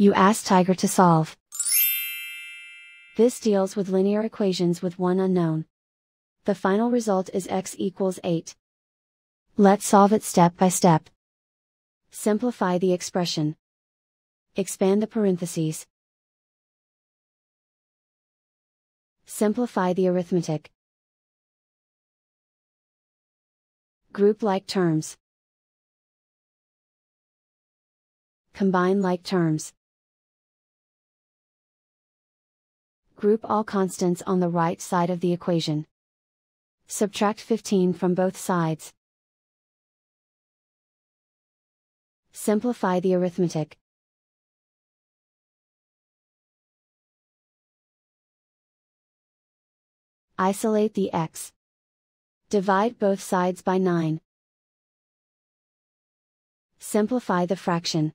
You ask Tiger to solve. This deals with linear equations with one unknown. The final result is x equals 8. Let's solve it step by step. Simplify the expression. Expand the parentheses. Simplify the arithmetic. Group like terms. Combine like terms. Group all constants on the right side of the equation. Subtract 15 from both sides. Simplify the arithmetic. Isolate the x. Divide both sides by 9. Simplify the fraction.